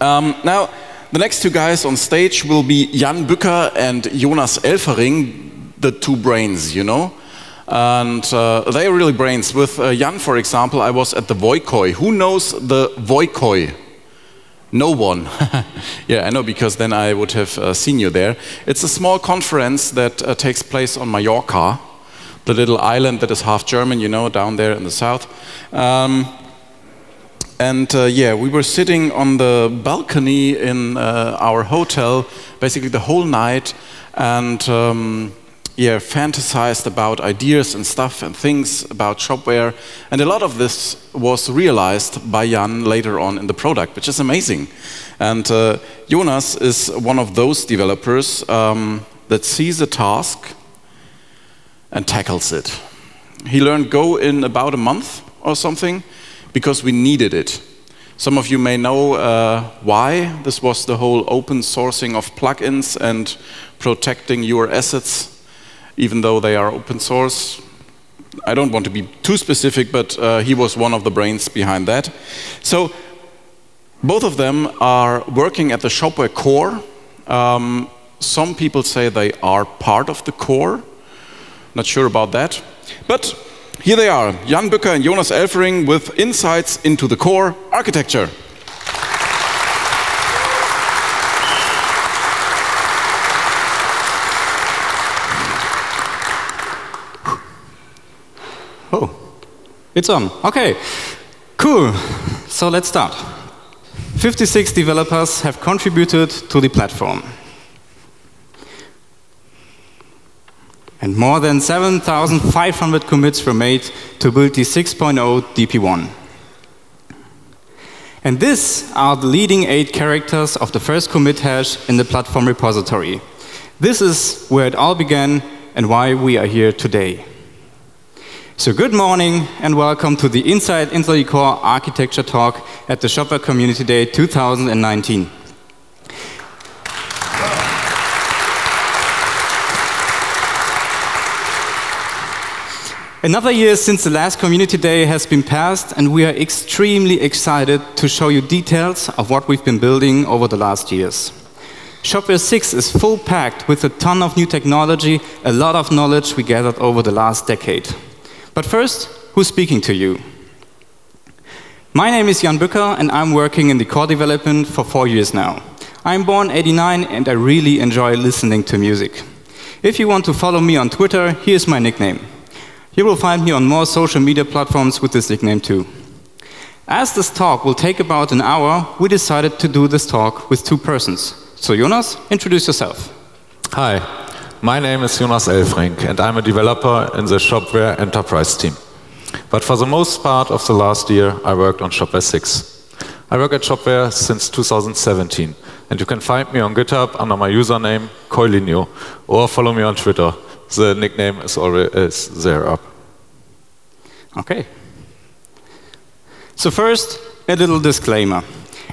Um, now, the next two guys on stage will be Jan Bücker and Jonas Elfering, the two brains, you know. And uh, they are really brains. With uh, Jan, for example, I was at the Voikoi. Who knows the Voikoi? No one. yeah, I know, because then I would have uh, seen you there. It's a small conference that uh, takes place on Mallorca, the little island that is half German, you know, down there in the south. Um, and uh, yeah, we were sitting on the balcony in uh, our hotel basically the whole night and um, yeah, fantasized about ideas and stuff and things about shopware. And a lot of this was realized by Jan later on in the product, which is amazing. And uh, Jonas is one of those developers um, that sees a task and tackles it. He learned Go in about a month or something because we needed it. Some of you may know uh, why. This was the whole open sourcing of plugins and protecting your assets, even though they are open source. I don't want to be too specific, but uh, he was one of the brains behind that. So both of them are working at the Shopware core. Um, some people say they are part of the core. Not sure about that. But here they are, Jan Bücker and Jonas Elfering with insights into the core architecture. Oh, it's on. Okay, cool. So let's start. 56 developers have contributed to the platform. And more than 7,500 commits were made to build the 6.0 DP1. And these are the leading eight characters of the first commit hash in the platform repository. This is where it all began and why we are here today. So good morning and welcome to the Inside Intel Core Architecture Talk at the Shopware Community Day 2019. Another year since the last Community Day has been passed, and we are extremely excited to show you details of what we've been building over the last years. Shopware 6 is full packed with a ton of new technology, a lot of knowledge we gathered over the last decade. But first, who's speaking to you? My name is Jan Bücker, and I'm working in the core development for four years now. I'm born 89, and I really enjoy listening to music. If you want to follow me on Twitter, here's my nickname. You will find me on more social media platforms with this nickname too. As this talk will take about an hour, we decided to do this talk with two persons. So Jonas, introduce yourself. Hi, my name is Jonas Elfering and I'm a developer in the Shopware Enterprise team. But for the most part of the last year, I worked on Shopware 6. I work at Shopware since 2017, and you can find me on GitHub under my username keulinho, or follow me on Twitter the nickname is already is there up. Okay. So first, a little disclaimer.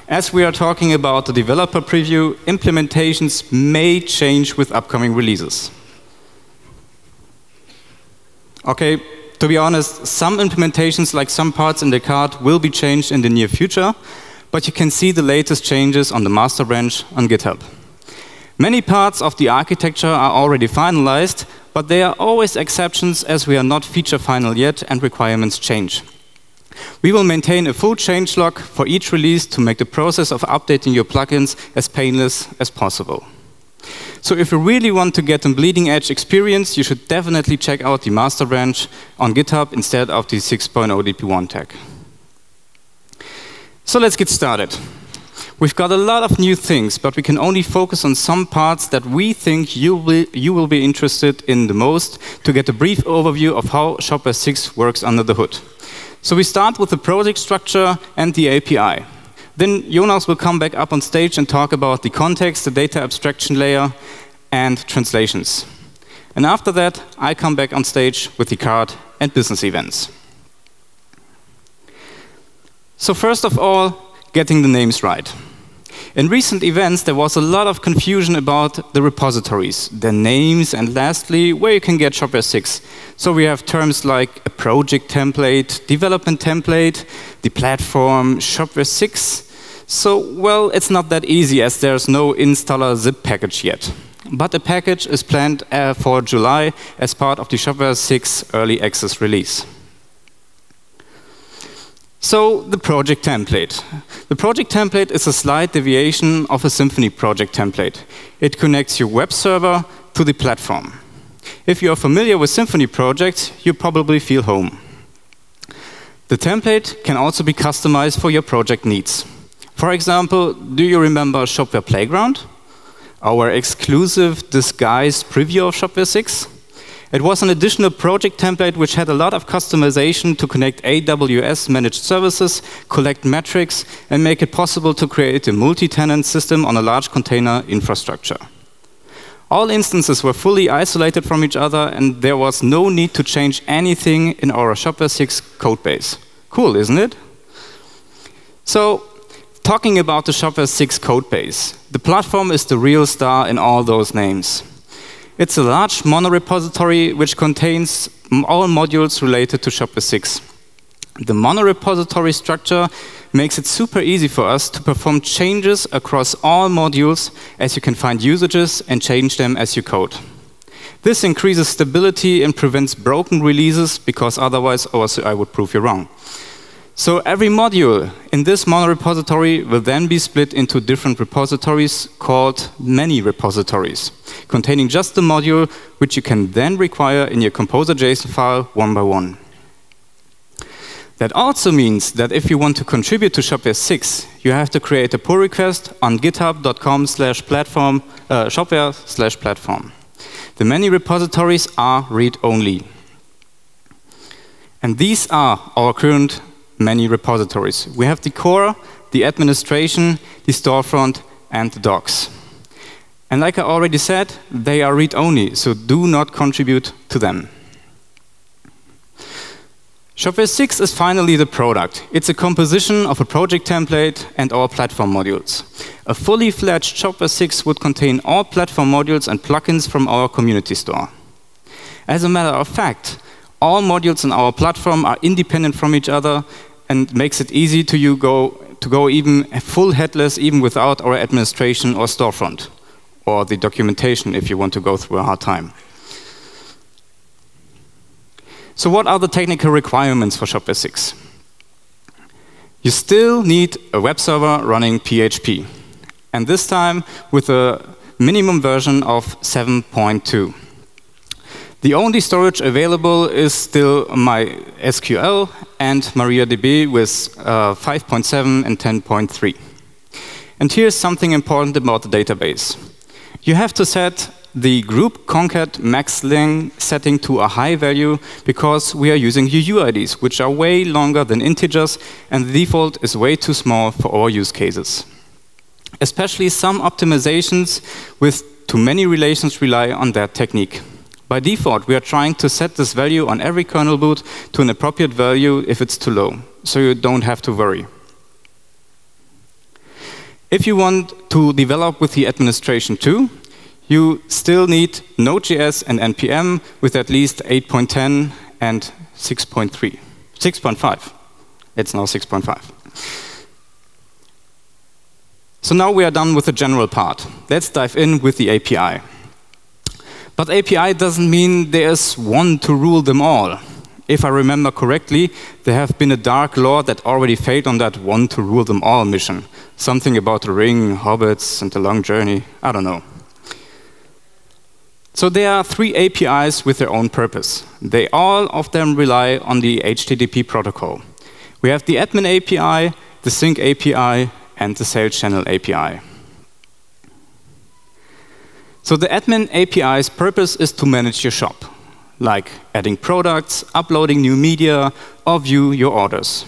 As we are talking about the developer preview, implementations may change with upcoming releases. Okay, to be honest, some implementations, like some parts in the cart, will be changed in the near future, but you can see the latest changes on the master branch on GitHub. Many parts of the architecture are already finalized, but there are always exceptions as we are not feature final yet and requirements change. We will maintain a full changelog for each release to make the process of updating your plugins as painless as possible. So if you really want to get a bleeding edge experience, you should definitely check out the master branch on GitHub instead of the 6.0 DP1 tag. So let's get started. We've got a lot of new things, but we can only focus on some parts that we think you will, you will be interested in the most to get a brief overview of how Shopware 6 works under the hood. So we start with the project structure and the API. Then Jonas will come back up on stage and talk about the context, the data abstraction layer, and translations. And after that, I come back on stage with the cart and business events. So first of all, getting the names right. In recent events, there was a lot of confusion about the repositories, their names, and lastly, where you can get Shopware 6. So we have terms like a project template, development template, the platform, Shopware 6. So, well, it's not that easy as there's no installer zip package yet. But a package is planned uh, for July as part of the Shopware 6 early access release. So, the project template. The project template is a slight deviation of a Symfony project template. It connects your web server to the platform. If you are familiar with Symfony projects, you probably feel home. The template can also be customized for your project needs. For example, do you remember Shopware Playground? Our exclusive disguised preview of Shopware 6? It was an additional project template which had a lot of customization to connect AWS managed services, collect metrics, and make it possible to create a multi-tenant system on a large container infrastructure. All instances were fully isolated from each other, and there was no need to change anything in our Shopware 6 codebase. Cool, isn't it? So, talking about the Shopware 6 codebase, the platform is the real star in all those names. It's a large monorepository which contains all modules related to Shopware 6. The monorepository structure makes it super easy for us to perform changes across all modules as you can find usages and change them as you code. This increases stability and prevents broken releases because otherwise also I would prove you wrong. So every module in this monorepository will then be split into different repositories called many repositories, containing just the module which you can then require in your composer JSON file one by one. That also means that if you want to contribute to Shopware 6, you have to create a pull request on github.com slash platform, uh, shopware slash platform. The many repositories are read-only. And these are our current many repositories. We have the core, the administration, the storefront, and the docs. And like I already said, they are read-only, so do not contribute to them. Shopware 6 is finally the product. It's a composition of a project template and our platform modules. A fully fledged Shopware 6 would contain all platform modules and plugins from our community store. As a matter of fact, all modules in our platform are independent from each other and makes it easy to you go to go even full headless even without our administration or storefront or the documentation if you want to go through a hard time. So what are the technical requirements for Shopware 6? You still need a web server running PHP, and this time with a minimum version of 7.2. The only storage available is still MySQL and MariaDB with uh, 5.7 and 10.3. And here's something important about the database. You have to set the group concat max length setting to a high value because we are using UUIDs, which are way longer than integers, and the default is way too small for our use cases. Especially some optimizations with too many relations rely on that technique. By default, we are trying to set this value on every kernel boot to an appropriate value if it's too low, so you don't have to worry. If you want to develop with the administration too, you still need Node.js and NPM with at least 8.10 and 6.3. 6.5. It's now 6.5. So now we are done with the general part. Let's dive in with the API. But API doesn't mean there's one to rule them all. If I remember correctly, there have been a dark lord that already failed on that one to rule them all mission. Something about the ring, hobbits, and the long journey. I don't know. So there are three APIs with their own purpose. They all of them rely on the HTTP protocol. We have the admin API, the sync API, and the sales channel API. So the admin API's purpose is to manage your shop, like adding products, uploading new media, or view your orders.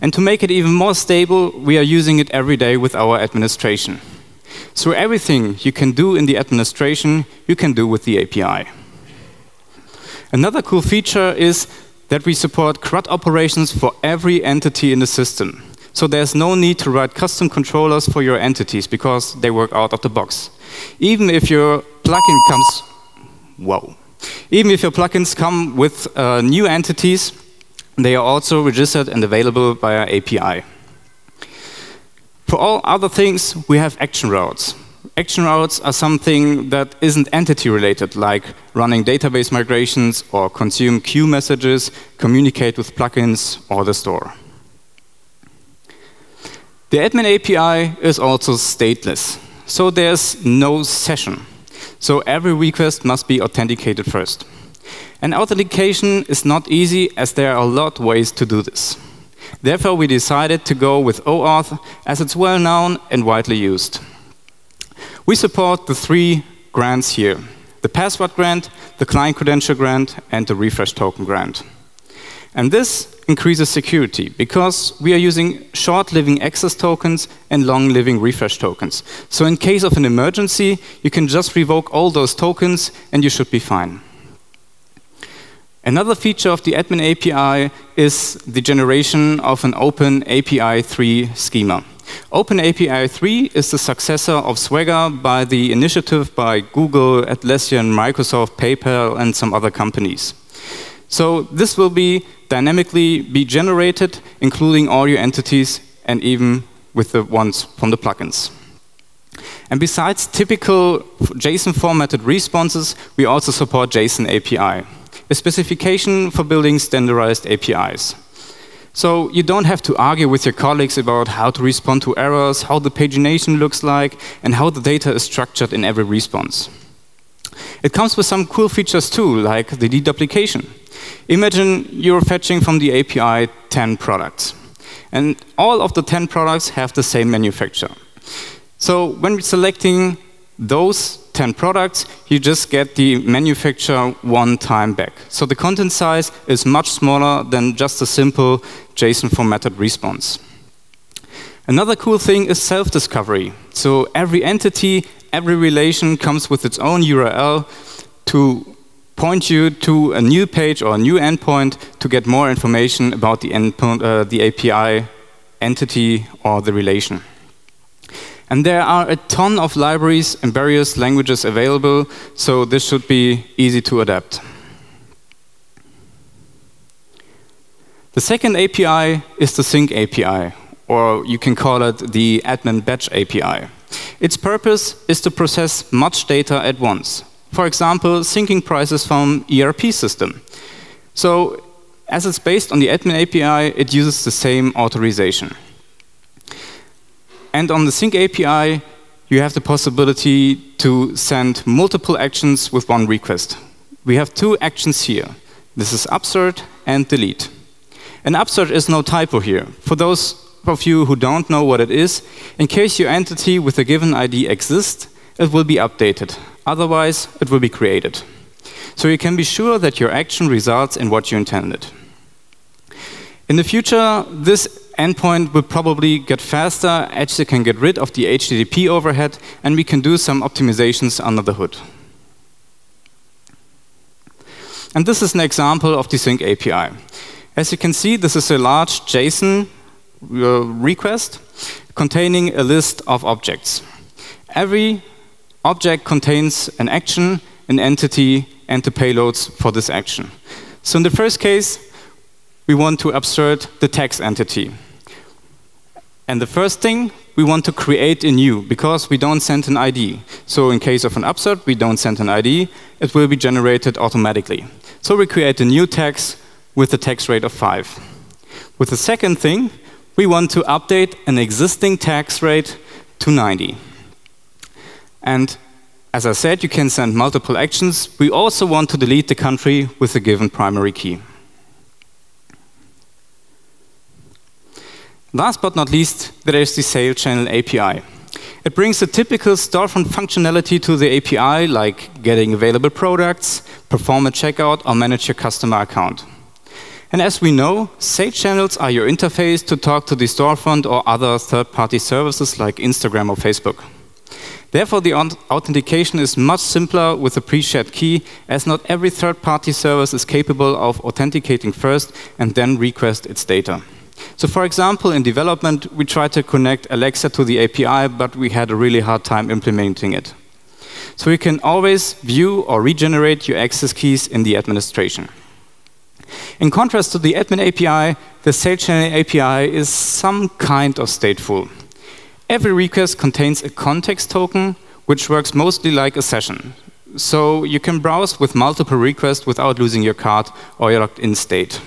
And to make it even more stable, we are using it every day with our administration. So everything you can do in the administration, you can do with the API. Another cool feature is that we support CRUD operations for every entity in the system. So there's no need to write custom controllers for your entities because they work out of the box. Even if your plugin comes, whoa, even if your plugins come with uh, new entities, they are also registered and available via API. For all other things, we have action routes. Action routes are something that isn't entity related, like running database migrations or consume queue messages, communicate with plugins or the store. The admin API is also stateless, so there's no session. So every request must be authenticated first. And authentication is not easy as there are a lot of ways to do this. Therefore, we decided to go with OAuth as it's well known and widely used. We support the three grants here the password grant, the client credential grant, and the refresh token grant. And this increases security because we are using short living access tokens and long living refresh tokens. So, in case of an emergency, you can just revoke all those tokens and you should be fine. Another feature of the admin API is the generation of an Open API 3 schema. Open API 3 is the successor of Swagger by the initiative by Google, Atlassian, Microsoft, PayPal, and some other companies. So this will be dynamically be generated, including all your entities and even with the ones from the plugins. And besides typical JSON formatted responses, we also support JSON API a specification for building standardized APIs. So you don't have to argue with your colleagues about how to respond to errors, how the pagination looks like, and how the data is structured in every response. It comes with some cool features too, like the deduplication. Imagine you're fetching from the API 10 products, and all of the 10 products have the same manufacturer. So when selecting those 10 products, you just get the manufacturer one time back. So the content size is much smaller than just a simple JSON formatted response. Another cool thing is self-discovery. So every entity, every relation comes with its own URL to point you to a new page or a new endpoint to get more information about the, endpoint, uh, the API entity or the relation. And there are a ton of libraries in various languages available, so this should be easy to adapt. The second API is the Sync API, or you can call it the admin batch API. Its purpose is to process much data at once. For example, syncing prices from ERP system. So, as it's based on the admin API, it uses the same authorization. And on the Sync API, you have the possibility to send multiple actions with one request. We have two actions here. This is upsert and delete. An upsert is no typo here. For those of you who don't know what it is, in case your entity with a given ID exists, it will be updated. Otherwise, it will be created. So you can be sure that your action results in what you intended. In the future, this endpoint will probably get faster, Edge can get rid of the HTTP overhead, and we can do some optimizations under the hood. And this is an example of the Sync API. As you can see, this is a large JSON uh, request containing a list of objects. Every object contains an action, an entity, and the payloads for this action. So in the first case, we want to upsert the tax entity. And the first thing, we want to create a new because we don't send an ID. So in case of an upsert, we don't send an ID. It will be generated automatically. So we create a new tax with a tax rate of 5. With the second thing, we want to update an existing tax rate to 90. And as I said, you can send multiple actions. We also want to delete the country with a given primary key. Last but not least, there is the sale Channel API. It brings the typical storefront functionality to the API, like getting available products, perform a checkout, or manage your customer account. And as we know, sale channels are your interface to talk to the storefront or other third party services like Instagram or Facebook. Therefore, the authentication is much simpler with a pre shared key, as not every third party service is capable of authenticating first and then request its data. So for example, in development, we tried to connect Alexa to the API, but we had a really hard time implementing it. So you can always view or regenerate your access keys in the administration. In contrast to the admin API, the sales channel API is some kind of stateful. Every request contains a context token, which works mostly like a session. So you can browse with multiple requests without losing your cart or your logged in state.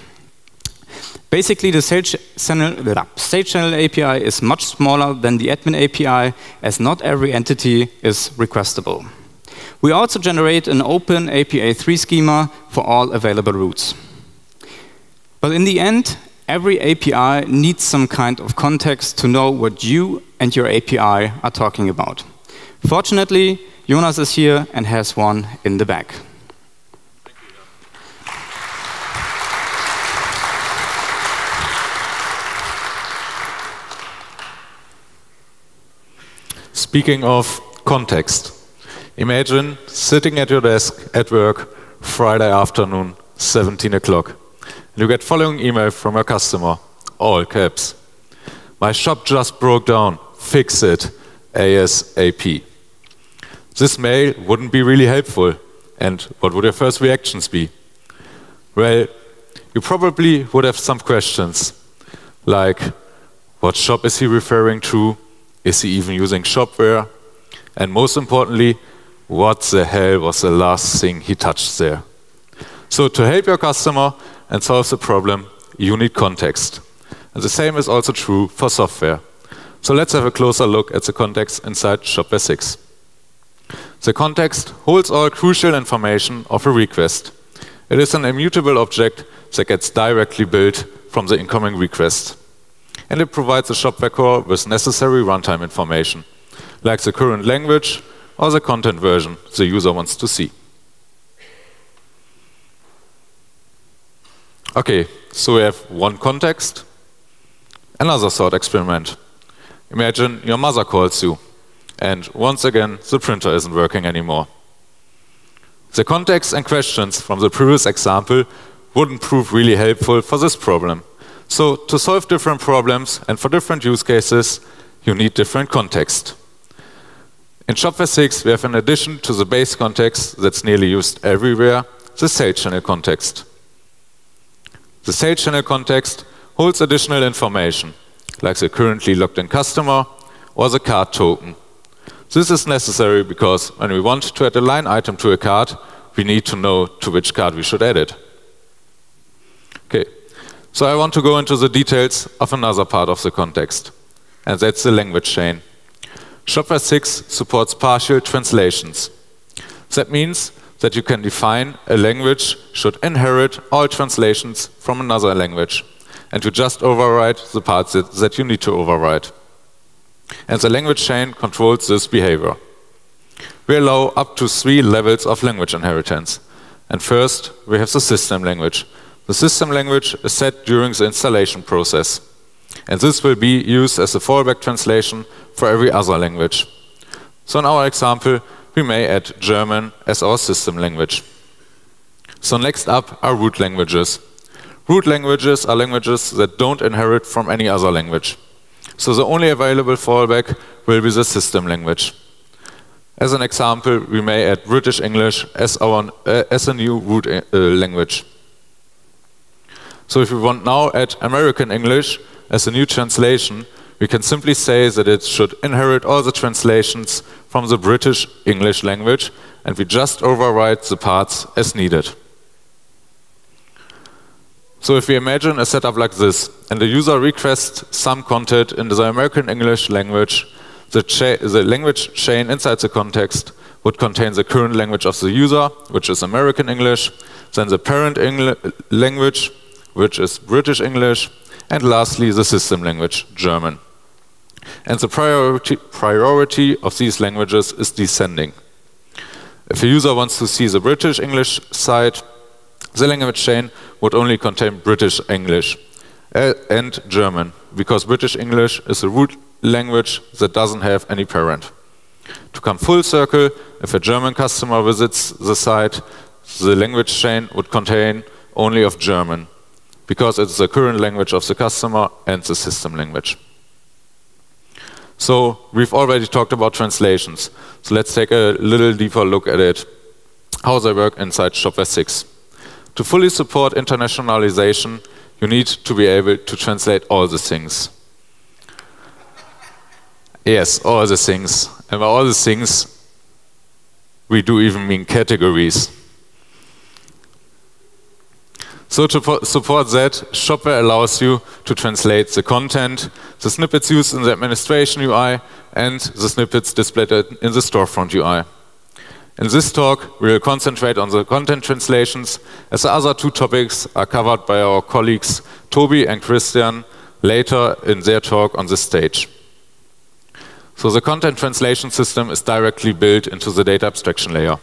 Basically, the Sales Channel, Sales Channel API is much smaller than the admin API, as not every entity is requestable. We also generate an open API 3 schema for all available routes. But in the end, every API needs some kind of context to know what you and your API are talking about. Fortunately, Jonas is here and has one in the back. Speaking of context, imagine sitting at your desk at work Friday afternoon, 17 o'clock. You get following email from a customer, all caps. My shop just broke down, fix it ASAP. This mail wouldn't be really helpful. And what would your first reactions be? Well, you probably would have some questions like, what shop is he referring to? Is he even using shopware? And most importantly, what the hell was the last thing he touched there? So to help your customer and solve the problem, you need context. And the same is also true for software. So let's have a closer look at the context inside Shopware 6. The context holds all crucial information of a request. It is an immutable object that gets directly built from the incoming request and it provides the shopware core with necessary runtime information, like the current language or the content version the user wants to see. Okay, so we have one context, another thought experiment. Imagine your mother calls you, and once again, the printer isn't working anymore. The context and questions from the previous example wouldn't prove really helpful for this problem. So to solve different problems and for different use cases, you need different context. In Shopware 6, we have in addition to the base context that's nearly used everywhere, the sales channel context. The sales channel context holds additional information, like the currently logged in customer or the cart token. This is necessary because when we want to add a line item to a cart, we need to know to which cart we should add it. Okay, so I want to go into the details of another part of the context, and that's the language chain. Shopware 6 supports partial translations. That means that you can define a language should inherit all translations from another language, and you just overwrite the parts that, that you need to overwrite. And the language chain controls this behavior. We allow up to three levels of language inheritance. And first, we have the system language, the system language is set during the installation process, and this will be used as a fallback translation for every other language. So in our example, we may add German as our system language. So next up are root languages. Root languages are languages that don't inherit from any other language. So the only available fallback will be the system language. As an example, we may add British English as, our, uh, as a new root uh, language. So if we want now add American English as a new translation, we can simply say that it should inherit all the translations from the British English language, and we just overwrite the parts as needed. So if we imagine a setup like this, and the user requests some content in the American English language, the, the, language chain inside the context would contain the current language of the user, which is American English, then the parent Engl language, which is British English, and lastly, the system language, German. And the priority, priority of these languages is descending. If a user wants to see the British English side, the language chain would only contain British English uh, and German, because British English is a root language that doesn't have any parent. To come full circle, if a German customer visits the site, the language chain would contain only of German because it's the current language of the customer and the system language. So we've already talked about translations. So let's take a little deeper look at it, how they work inside Shopware 6. To fully support internationalization, you need to be able to translate all the things. Yes, all the things. And by all the things, we do even mean categories. So to support that, Shopware allows you to translate the content, the snippets used in the administration UI, and the snippets displayed in the storefront UI. In this talk, we will concentrate on the content translations, as the other two topics are covered by our colleagues Toby and Christian later in their talk on this stage. So the content translation system is directly built into the data abstraction layer.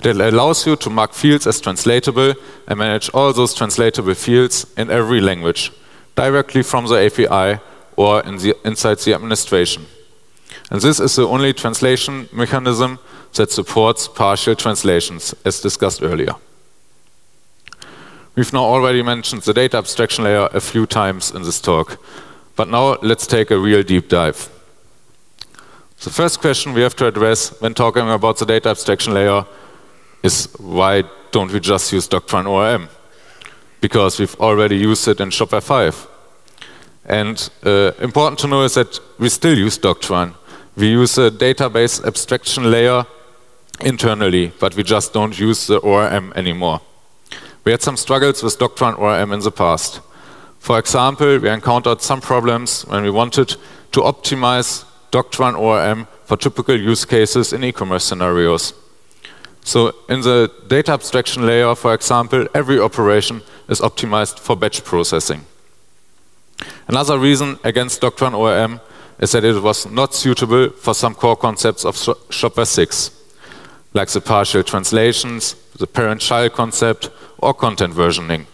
It allows you to mark fields as translatable and manage all those translatable fields in every language, directly from the API or in the, inside the administration. And this is the only translation mechanism that supports partial translations, as discussed earlier. We've now already mentioned the data abstraction layer a few times in this talk, but now let's take a real deep dive. The first question we have to address when talking about the data abstraction layer is why don't we just use Doctrine ORM? Because we've already used it in Shopware 5. And uh, important to know is that we still use Doctrine. We use a database abstraction layer internally, but we just don't use the ORM anymore. We had some struggles with Doctrine ORM in the past. For example, we encountered some problems when we wanted to optimize Doctrine ORM for typical use cases in e-commerce scenarios. So in the data abstraction layer, for example, every operation is optimized for batch processing. Another reason against Doctrine ORM is that it was not suitable for some core concepts of Shopware 6, like the partial translations, the parent-child concept, or content versioning.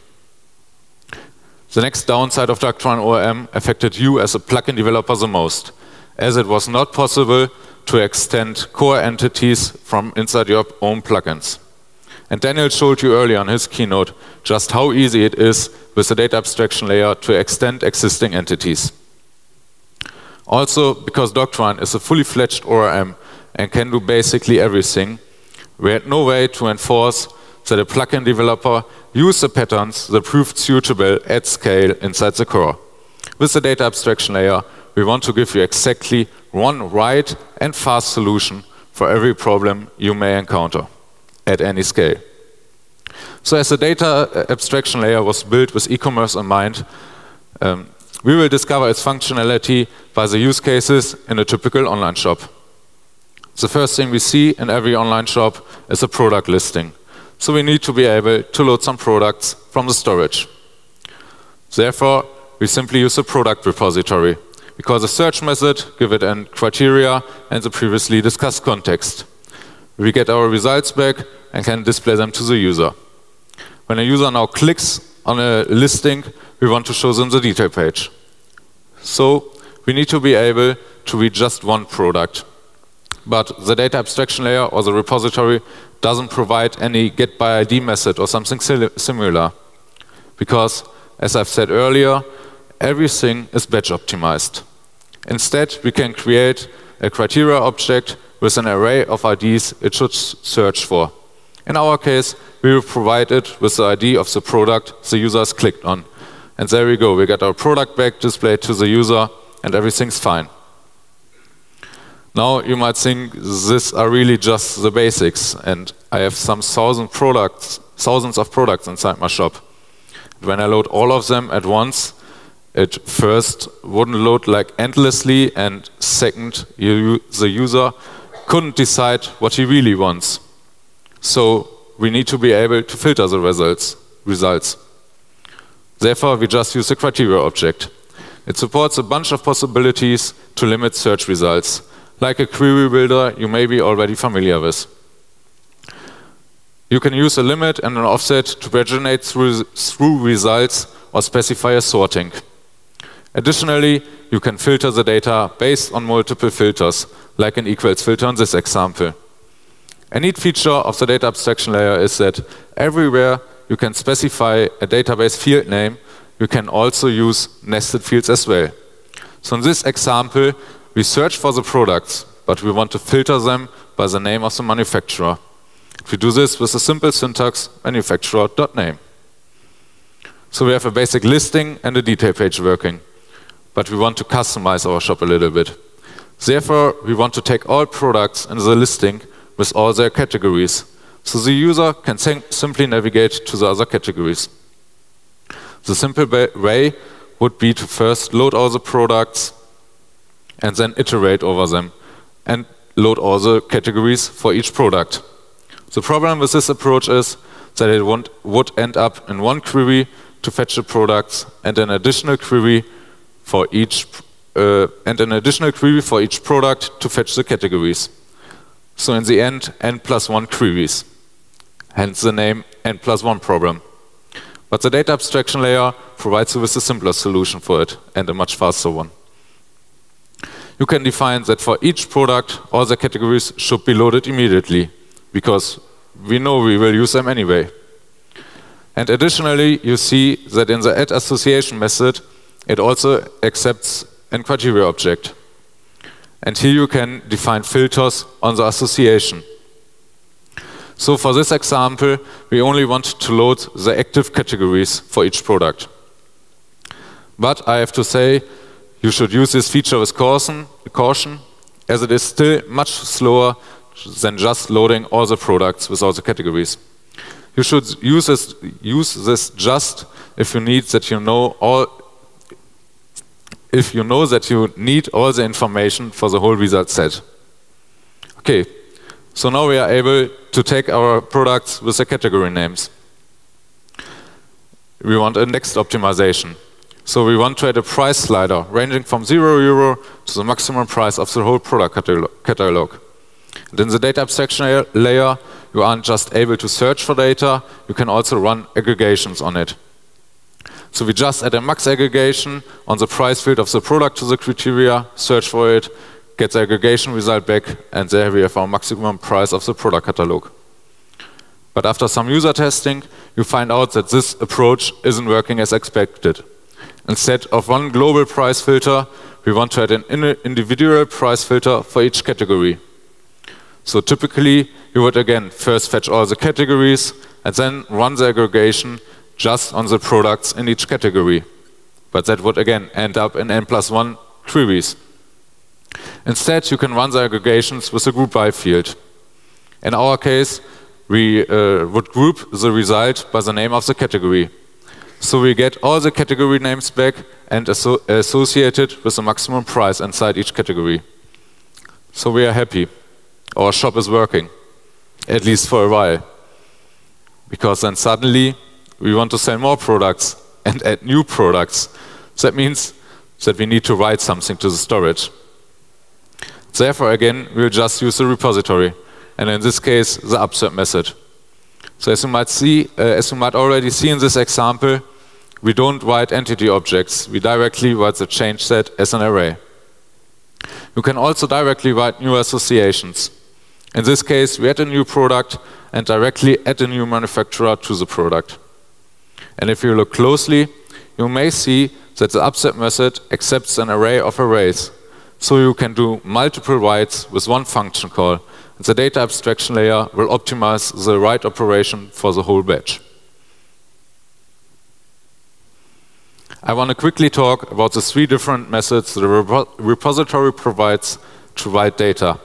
The next downside of Doctrine ORM affected you as a plugin developer the most, as it was not possible to extend core entities from inside your own plugins. And Daniel showed you earlier on his keynote just how easy it is with the data abstraction layer to extend existing entities. Also, because Doctrine is a fully fledged ORM and can do basically everything, we had no way to enforce that a plugin developer use the patterns that proved suitable at scale inside the core. With the data abstraction layer, we want to give you exactly one right and fast solution for every problem you may encounter at any scale. So as the data abstraction layer was built with e-commerce in mind, um, we will discover its functionality by the use cases in a typical online shop. The first thing we see in every online shop is a product listing. So we need to be able to load some products from the storage. Therefore, we simply use a product repository We call the search method give it an criteria and the previously discussed context. We get our results back and can display them to the user. When a user now clicks on a listing, we want to show them the detail page. So we need to be able to read just one product. But the data abstraction layer or the repository doesn't provide any get by ID method or something similar. Because, as I've said earlier, everything is batch optimized. Instead, we can create a criteria object with an array of IDs it should search for. In our case, we will provide it with the ID of the product the user has clicked on. And there we go, we get our product back displayed to the user and everything's fine. Now you might think these are really just the basics and I have some thousand products, thousands of products inside my shop. When I load all of them at once, it first wouldn't load like endlessly, and second, you, the user couldn't decide what he really wants. So we need to be able to filter the results. results. Therefore, we just use the criteria object. It supports a bunch of possibilities to limit search results, like a query builder you may be already familiar with. You can use a limit and an offset to paginate through, through results or specify a sorting. Additionally, you can filter the data based on multiple filters, like an equals filter in this example. A neat feature of the data abstraction layer is that everywhere you can specify a database field name, you can also use nested fields as well. So in this example, we search for the products, but we want to filter them by the name of the manufacturer. We do this with a simple syntax manufacturer.name. So we have a basic listing and a detail page working but we want to customize our shop a little bit. Therefore, we want to take all products in the listing with all their categories, so the user can sim simply navigate to the other categories. The simple way would be to first load all the products and then iterate over them and load all the categories for each product. The problem with this approach is that it would end up in one query to fetch the products and an additional query for each uh, and an additional query for each product to fetch the categories. So in the end, n plus one queries. Hence the name n plus one problem. But the data abstraction layer provides you with a simpler solution for it and a much faster one. You can define that for each product, all the categories should be loaded immediately because we know we will use them anyway. And additionally, you see that in the add association method, it also accepts an criteria object. And here you can define filters on the association. So for this example, we only want to load the active categories for each product. But I have to say, you should use this feature with caution, as it is still much slower than just loading all the products with all the categories. You should use this, use this just if you need that you know all if you know that you need all the information for the whole result set. Okay, so now we are able to take our products with the category names. We want a next optimization. So we want to add a price slider ranging from 0 euro to the maximum price of the whole product catalog. And in the data abstraction layer, you aren't just able to search for data, you can also run aggregations on it. So we just add a max aggregation on the price field of the product to the criteria, search for it, get the aggregation result back, and there we have our maximum price of the product catalog. But after some user testing, you find out that this approach isn't working as expected. Instead of one global price filter, we want to add an individual price filter for each category. So typically, you would again first fetch all the categories and then run the aggregation just on the products in each category. But that would again end up in n plus one queries. Instead, you can run the aggregations with a group by field. In our case, we uh, would group the result by the name of the category. So we get all the category names back and asso associated with the maximum price inside each category. So we are happy. Our shop is working, at least for a while. Because then suddenly we want to sell more products and add new products. That means that we need to write something to the storage. Therefore, again, we'll just use the repository, and in this case, the upsert method. So as you might see, uh, as you might already see in this example, we don't write entity objects. We directly write the change set as an array. You can also directly write new associations. In this case, we add a new product and directly add a new manufacturer to the product. And if you look closely, you may see that the upsert method accepts an array of arrays. So you can do multiple writes with one function call. And the data abstraction layer will optimize the write operation for the whole batch. I want to quickly talk about the three different methods the repository provides to write data.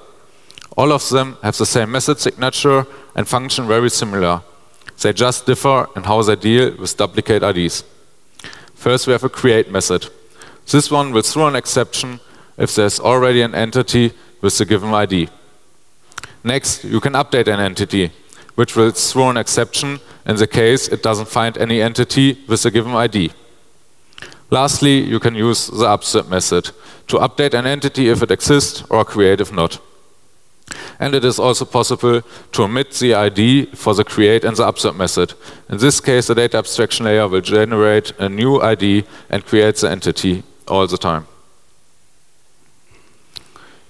All of them have the same method signature and function very similar. They just differ in how they deal with duplicate IDs. First, we have a create method. This one will throw an exception if there's already an entity with the given ID. Next, you can update an entity, which will throw an exception in the case it doesn't find any entity with the given ID. Lastly, you can use the upsert method to update an entity if it exists or create if not. And it is also possible to omit the ID for the create and the upsert method. In this case, the data abstraction layer will generate a new ID and create the entity all the time.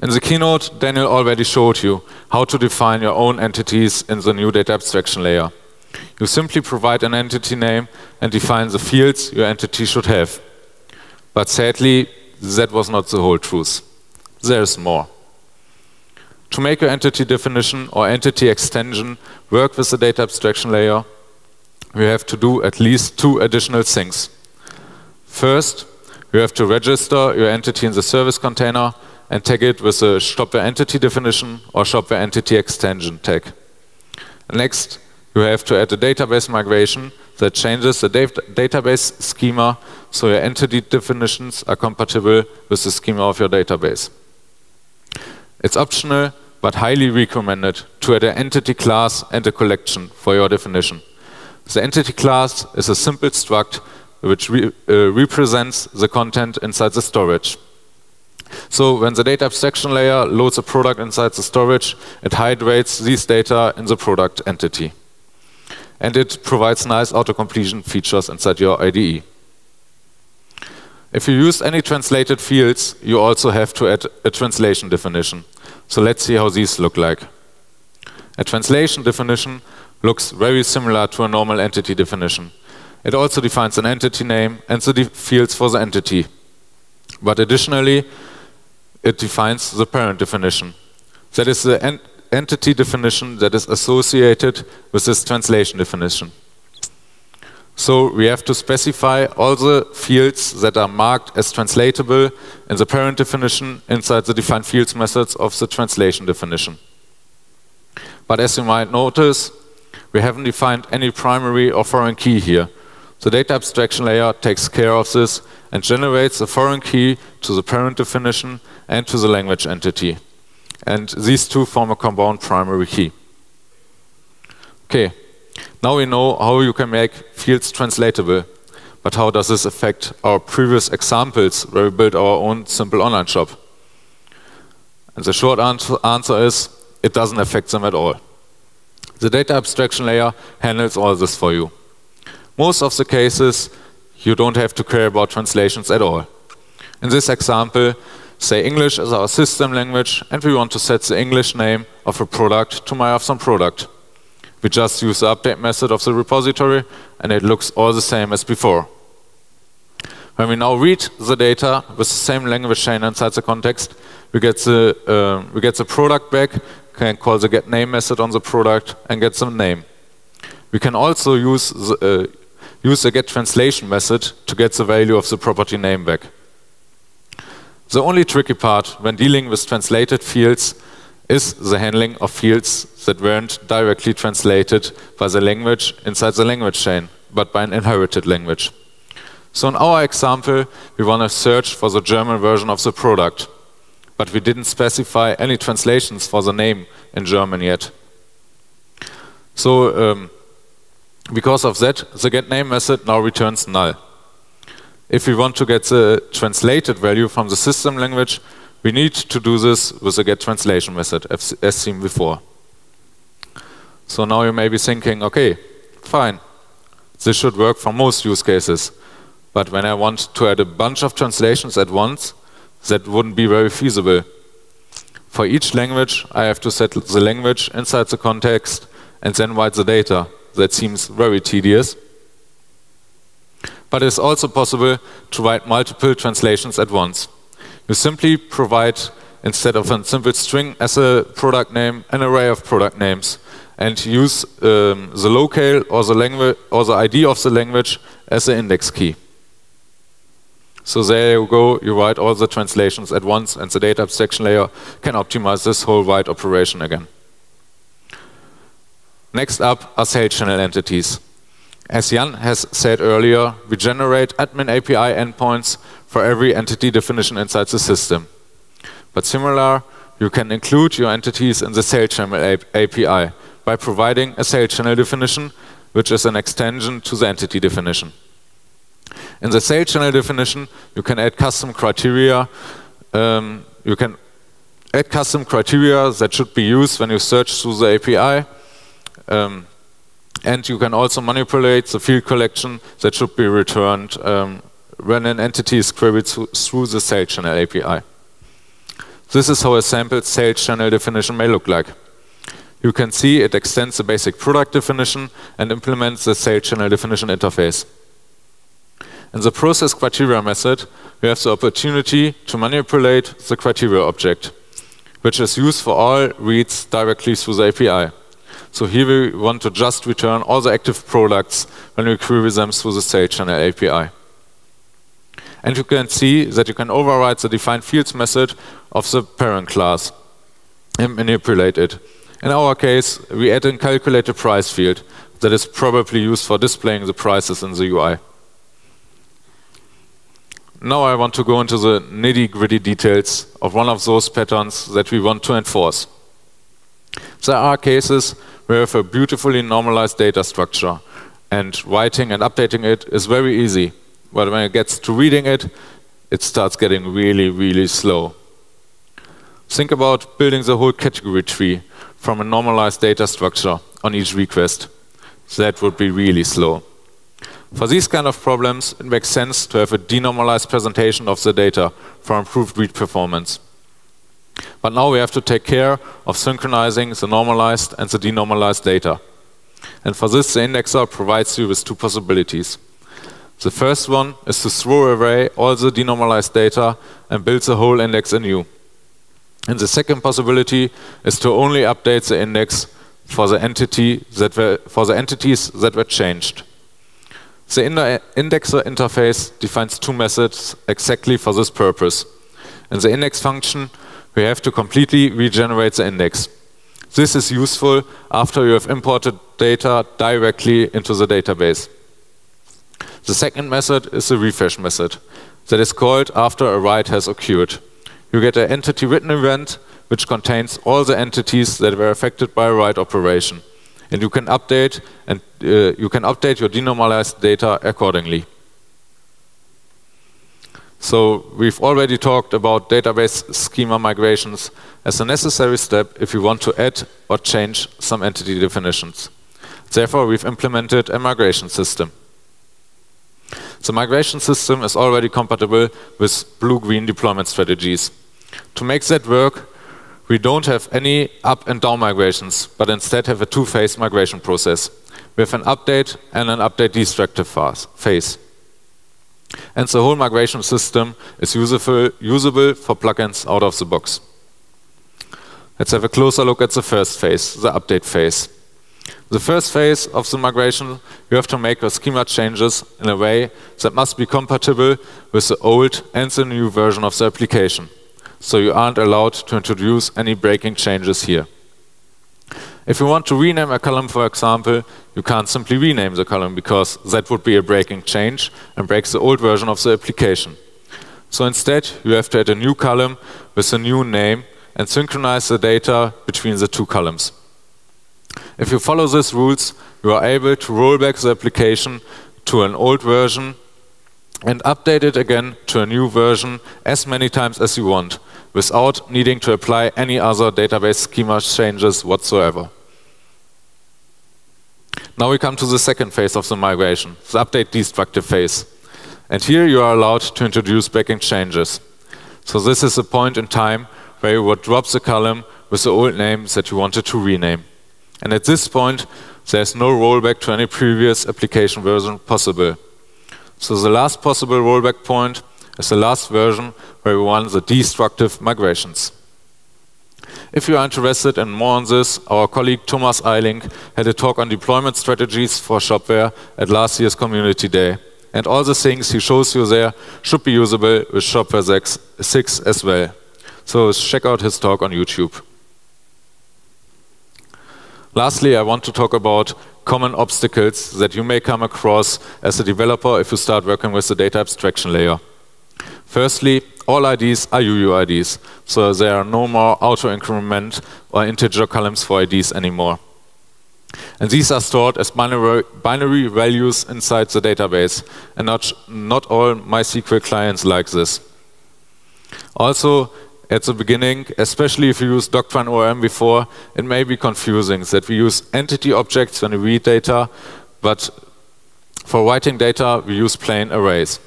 In the keynote, Daniel already showed you how to define your own entities in the new data abstraction layer. You simply provide an entity name and define the fields your entity should have. But sadly, that was not the whole truth. There's more. To make your entity definition or entity extension work with the data abstraction layer, we have to do at least two additional things. First, you have to register your entity in the service container and tag it with a shopware entity definition or shopware entity extension tag. Next, you have to add a database migration that changes the database schema so your entity definitions are compatible with the schema of your database. It's optional, but highly recommended to add an entity class and a collection for your definition. The entity class is a simple struct which re uh, represents the content inside the storage. So when the data abstraction layer loads a product inside the storage, it hydrates these data in the product entity. And it provides nice auto-completion features inside your IDE. If you use any translated fields, you also have to add a translation definition. So let's see how these look like. A translation definition looks very similar to a normal entity definition. It also defines an entity name and the fields for the entity. But additionally, it defines the parent definition. That is the en entity definition that is associated with this translation definition. So we have to specify all the fields that are marked as translatable in the parent definition inside the defined fields methods of the translation definition. But as you might notice, we haven't defined any primary or foreign key here. The data abstraction layer takes care of this and generates a foreign key to the parent definition and to the language entity. And these two form a compound primary key. Okay, now we know how you can make fields translatable. But how does this affect our previous examples where we built our own simple online shop? And the short answer is it doesn't affect them at all. The data abstraction layer handles all this for you. Most of the cases, you don't have to care about translations at all. In this example, say English is our system language and we want to set the English name of a product to my Awesome product. We just use the update method of the repository and it looks all the same as before. When we now read the data with the same language chain inside the context, we get the, uh, we get the product back, can call the get name method on the product and get some name. We can also use the, uh, use the get translation method to get the value of the property name back. The only tricky part when dealing with translated fields is the handling of fields that weren't directly translated by the language inside the language chain, but by an inherited language. So in our example, we want to search for the German version of the product, but we didn't specify any translations for the name in German yet. So um, because of that, the getName method now returns null. If we want to get the translated value from the system language, we need to do this with the getTranslation method, as seen before. So now you may be thinking, okay, fine, this should work for most use cases. But when I want to add a bunch of translations at once, that wouldn't be very feasible. For each language, I have to set the language inside the context and then write the data. That seems very tedious. But it's also possible to write multiple translations at once. You simply provide, instead of a simple string as a product name, an array of product names and use um, the locale or the language or the ID of the language as the index key. So there you go, you write all the translations at once and the data abstraction layer can optimize this whole write operation again. Next up are sales channel entities. As Jan has said earlier, we generate admin API endpoints for every entity definition inside the system. But similar, you can include your entities in the sales channel API by providing a sales channel definition, which is an extension to the entity definition. In the sales channel definition, you can add custom criteria. Um, you can add custom criteria that should be used when you search through the API. Um, and you can also manipulate the field collection that should be returned um, when an entity is queried through the sales channel API. This is how a sample sales channel definition may look like. You can see it extends the basic product definition and implements the sales channel definition interface. In the process criteria method, we have the opportunity to manipulate the criteria object, which is used for all reads directly through the API. So here we want to just return all the active products when we query them through the sales channel API. And you can see that you can override the defined fields method of the parent class and manipulate it. In our case, we add a calculated price field that is probably used for displaying the prices in the UI. Now I want to go into the nitty-gritty details of one of those patterns that we want to enforce. There are cases we have a beautifully normalized data structure, and writing and updating it is very easy. But when it gets to reading it, it starts getting really, really slow. Think about building the whole category tree from a normalized data structure on each request. That would be really slow. For these kind of problems, it makes sense to have a denormalized presentation of the data for improved read performance. But now we have to take care of synchronizing the normalized and the denormalized data. And for this, the indexer provides you with two possibilities. The first one is to throw away all the denormalized data and build the whole index anew. And the second possibility is to only update the index for the entity that were, for the entities that were changed. The indexer interface defines two methods exactly for this purpose. In the index function, we have to completely regenerate the index. This is useful after you have imported data directly into the database. The second method is the refresh method that is called after a write has occurred. You get an entity written event which contains all the entities that were affected by a write operation and you can update and uh, you can update your denormalized data accordingly. So we've already talked about database schema migrations as a necessary step if you want to add or change some entity definitions. Therefore, we've implemented a migration system. The migration system is already compatible with blue-green deployment strategies. To make that work, we don't have any up and down migrations, but instead have a two-phase migration process. Have an update and an update destructive phase. And the whole migration system is usable, usable for plugins out of the box. Let's have a closer look at the first phase, the update phase. The first phase of the migration, you have to make the schema changes in a way that must be compatible with the old and the new version of the application so you aren't allowed to introduce any breaking changes here. If you want to rename a column, for example, you can't simply rename the column because that would be a breaking change and breaks the old version of the application. So instead, you have to add a new column with a new name and synchronize the data between the two columns. If you follow these rules, you are able to roll back the application to an old version and update it again to a new version as many times as you want without needing to apply any other database schema changes whatsoever. Now we come to the second phase of the migration, the update destructive phase. And here you are allowed to introduce breaking changes. So this is a point in time where you would drop the column with the old name that you wanted to rename. And at this point, there's no rollback to any previous application version possible. So the last possible rollback point is the last version where we run the destructive migrations. If you are interested in more on this, our colleague Thomas Eiling had a talk on deployment strategies for Shopware at last year's Community Day. And all the things he shows you there should be usable with Shopware 6 as well. So check out his talk on YouTube. Lastly, I want to talk about common obstacles that you may come across as a developer if you start working with the data abstraction layer. Firstly, all IDs are UUIDs, so there are no more auto-increment or integer columns for IDs anymore. And these are stored as binary, binary values inside the database, and not, not all MySQL clients like this. Also, at the beginning, especially if you use Doctrine ORM before, it may be confusing that we use entity objects when we read data, but for writing data, we use plain arrays.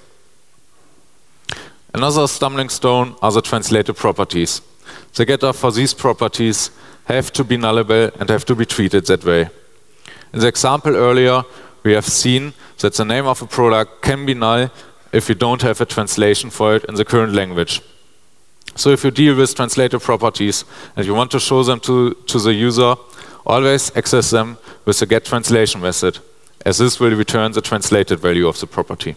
Another stumbling stone are the translated properties. The getter for these properties have to be nullable and have to be treated that way. In the example earlier, we have seen that the name of a product can be null if you don't have a translation for it in the current language. So if you deal with translated properties and you want to show them to, to the user, always access them with the get translation method, as this will return the translated value of the property.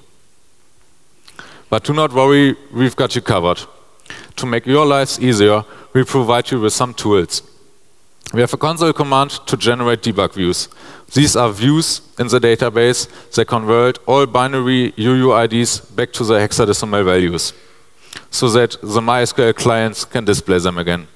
But do not worry, we've got you covered. To make your lives easier, we provide you with some tools. We have a console command to generate debug views. These are views in the database that convert all binary UUIDs back to the hexadecimal values so that the MySQL clients can display them again.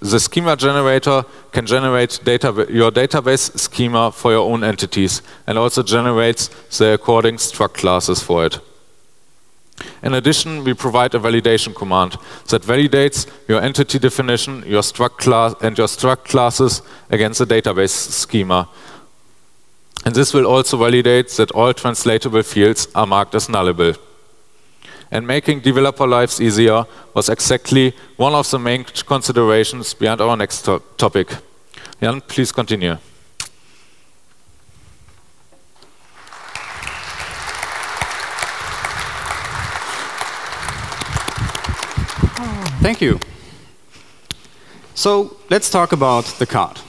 The schema generator can generate data, your database schema for your own entities and also generates the according struct classes for it. In addition, we provide a validation command that validates your entity definition, your struct class, and your struct classes against the database schema. And this will also validate that all translatable fields are marked as nullable. And making developer lives easier was exactly one of the main considerations behind our next to topic. Jan, please continue. Thank you. So let's talk about the cart.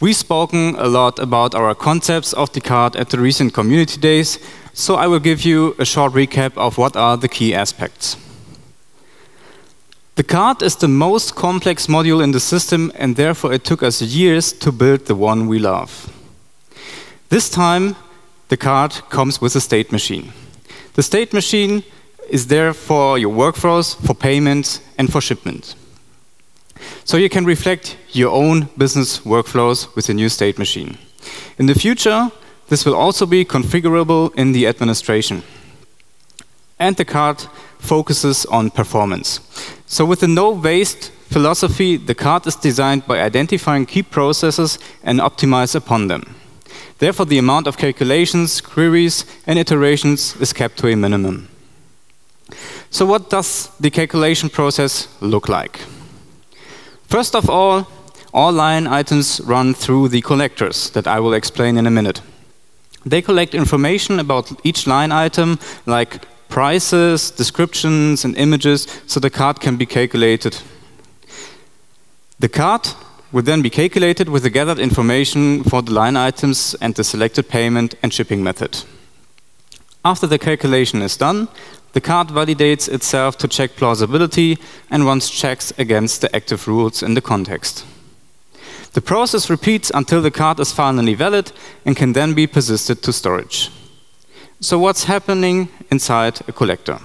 We've spoken a lot about our concepts of the cart at the recent community days, so I will give you a short recap of what are the key aspects. The cart is the most complex module in the system, and therefore it took us years to build the one we love. This time, the cart comes with a state machine. The state machine is there for your workflows, for payments, and for shipment. So you can reflect your own business workflows with the new state machine. In the future, this will also be configurable in the administration. And the cart focuses on performance. So with the no waste philosophy, the cart is designed by identifying key processes and optimize upon them. Therefore, the amount of calculations, queries, and iterations is kept to a minimum. So what does the calculation process look like? First of all, all line items run through the collectors that I will explain in a minute. They collect information about each line item, like prices, descriptions, and images, so the cart can be calculated. The cart will then be calculated with the gathered information for the line items and the selected payment and shipping method. After the calculation is done, the cart validates itself to check plausibility and runs checks against the active rules in the context. The process repeats until the cart is finally valid and can then be persisted to storage. So what's happening inside a collector?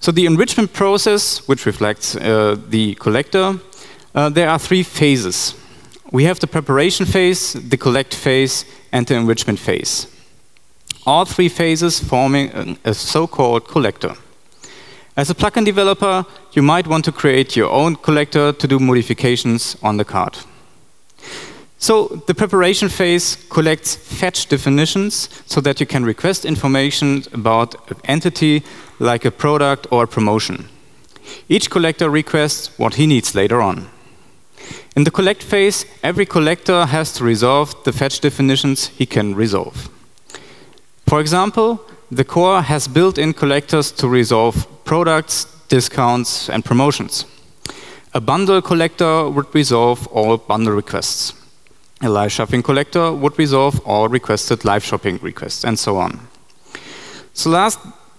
So the enrichment process, which reflects uh, the collector, uh, there are three phases. We have the preparation phase, the collect phase, and the enrichment phase all three phases forming a so-called collector. As a plugin developer, you might want to create your own collector to do modifications on the cart. So the preparation phase collects fetch definitions so that you can request information about an entity like a product or a promotion. Each collector requests what he needs later on. In the collect phase, every collector has to resolve the fetch definitions he can resolve. For example, the core has built-in collectors to resolve products, discounts, and promotions. A bundle collector would resolve all bundle requests. A live shopping collector would resolve all requested live shopping requests, and so on. So last,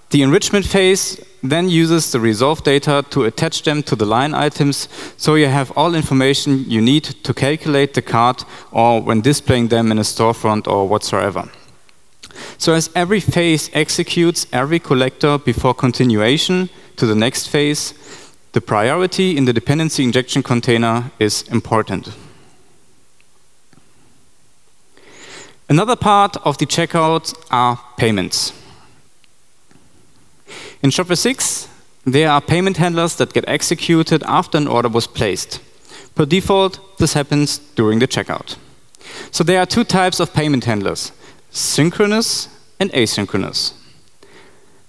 the enrichment phase then uses the resolve data to attach them to the line items, so you have all information you need to calculate the cart or when displaying them in a storefront or whatsoever. So as every phase executes every collector before continuation to the next phase, the priority in the dependency injection container is important. Another part of the checkout are payments. In Shopware 6, there are payment handlers that get executed after an order was placed. Per default, this happens during the checkout. So there are two types of payment handlers synchronous and asynchronous.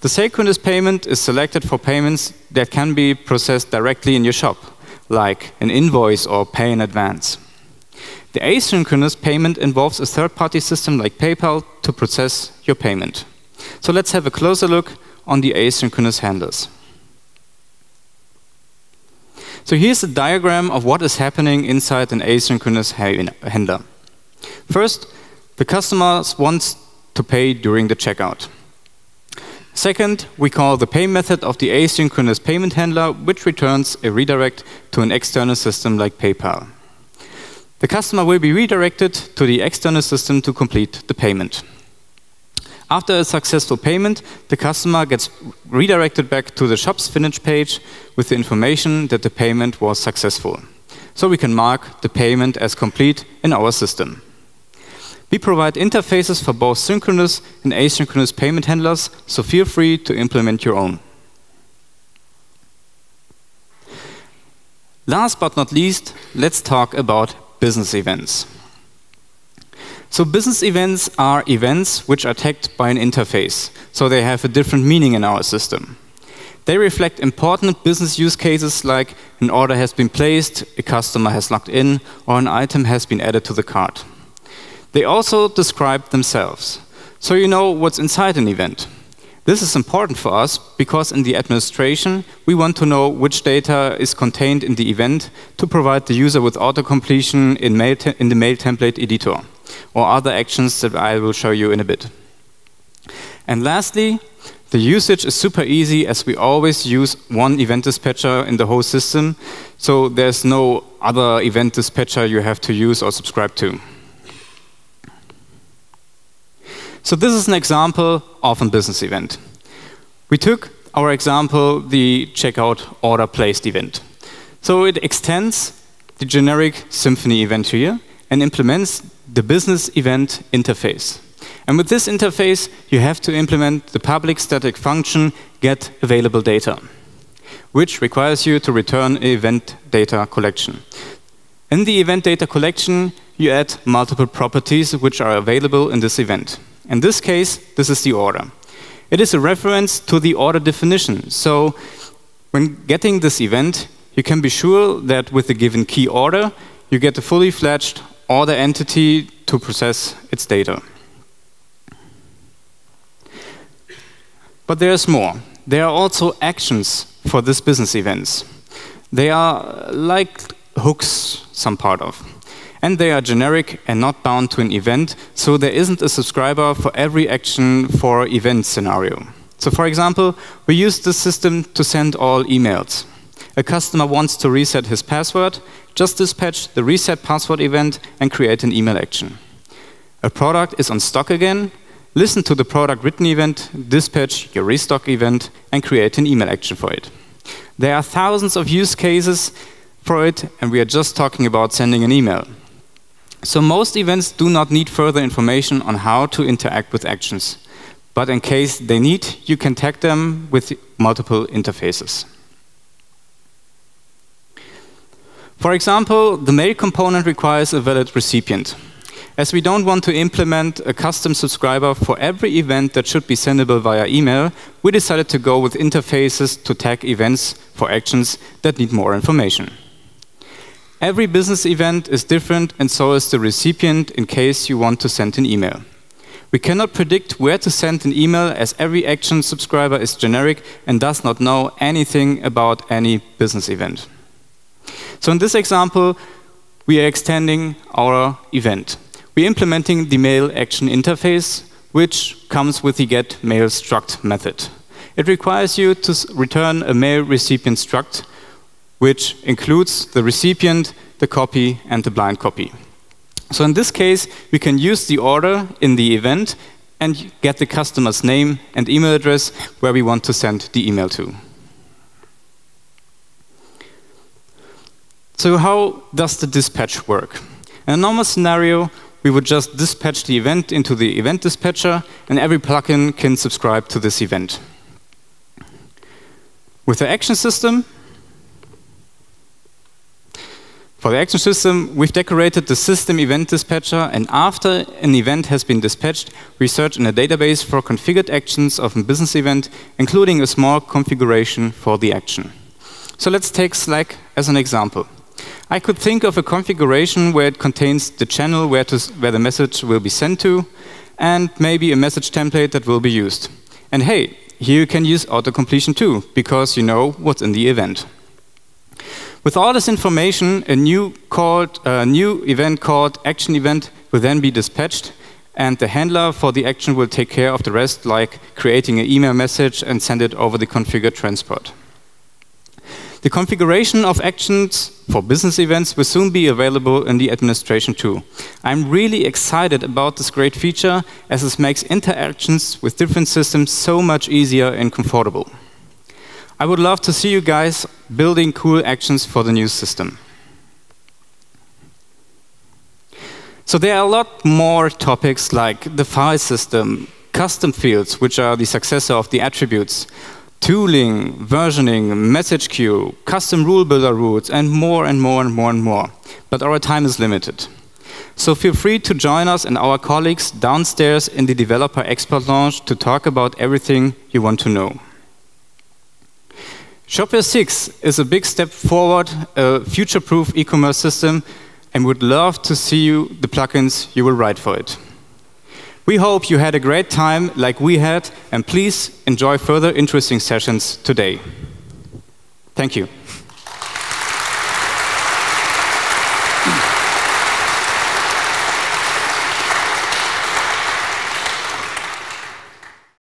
The synchronous payment is selected for payments that can be processed directly in your shop, like an invoice or pay in advance. The asynchronous payment involves a third-party system like PayPal to process your payment. So let's have a closer look on the asynchronous handlers. So here's a diagram of what is happening inside an asynchronous handler. First, the customer wants to pay during the checkout. Second, we call the pay method of the asynchronous payment handler, which returns a redirect to an external system like PayPal. The customer will be redirected to the external system to complete the payment. After a successful payment, the customer gets redirected back to the shop's finish page with the information that the payment was successful. So we can mark the payment as complete in our system. We provide interfaces for both synchronous and asynchronous payment handlers, so feel free to implement your own. Last but not least, let's talk about business events. So business events are events which are tagged by an interface, so they have a different meaning in our system. They reflect important business use cases like an order has been placed, a customer has logged in, or an item has been added to the cart. They also describe themselves, so you know what's inside an event. This is important for us because in the administration, we want to know which data is contained in the event to provide the user with auto-completion in, in, the mail template editor or other actions that I will show you in a bit. And lastly, the usage is super easy as we always use one event dispatcher in the whole system, so there's no other event dispatcher you have to use or subscribe to. So this is an example of a business event. We took our example, the checkout order placed event. So it extends the generic Symfony event here and implements the business event interface. And with this interface, you have to implement the public static function get available data, which requires you to return an event data collection. In the event data collection, you add multiple properties which are available in this event. In this case, this is the order. It is a reference to the order definition. So when getting this event, you can be sure that with the given key order, you get a fully fledged order entity to process its data. But there's more. There are also actions for this business events. They are uh, like hooks, some part of and they are generic and not bound to an event, so there isn't a subscriber for every action for event scenario. So for example, we use this system to send all emails. A customer wants to reset his password, just dispatch the reset password event and create an email action. A product is on stock again, listen to the product written event, dispatch your restock event, and create an email action for it. There are thousands of use cases for it, and we are just talking about sending an email. So most events do not need further information on how to interact with actions. But in case they need, you can tag them with multiple interfaces. For example, the mail component requires a valid recipient. As we don't want to implement a custom subscriber for every event that should be sendable via email, we decided to go with interfaces to tag events for actions that need more information. Every business event is different, and so is the recipient in case you want to send an email. We cannot predict where to send an email as every action subscriber is generic and does not know anything about any business event. So in this example, we are extending our event. We're implementing the mail action interface, which comes with the get mail struct method. It requires you to return a mail recipient struct which includes the recipient, the copy, and the blind copy. So in this case, we can use the order in the event and get the customer's name and email address where we want to send the email to. So how does the dispatch work? In a normal scenario, we would just dispatch the event into the event dispatcher, and every plugin can subscribe to this event. With the action system, For the action system, we've decorated the system event dispatcher, and after an event has been dispatched, we search in a database for configured actions of a business event, including a small configuration for the action. So let's take Slack as an example. I could think of a configuration where it contains the channel where, to, where the message will be sent to, and maybe a message template that will be used. And hey, here you can use auto-completion too, because you know what's in the event. With all this information, a new, called, uh, new event called action event will then be dispatched, and the handler for the action will take care of the rest, like creating an email message and send it over the configured transport. The configuration of actions for business events will soon be available in the administration too. I'm really excited about this great feature as it makes interactions with different systems so much easier and comfortable. I would love to see you guys building cool actions for the new system. So there are a lot more topics like the file system, custom fields, which are the successor of the attributes, tooling, versioning, message queue, custom rule builder rules, and more and more and more and more. But our time is limited. So feel free to join us and our colleagues downstairs in the Developer Expert Lounge to talk about everything you want to know. Shopware 6 is a big step forward, a future-proof e-commerce system, and would love to see you the plugins you will write for it. We hope you had a great time like we had, and please enjoy further interesting sessions today. Thank you.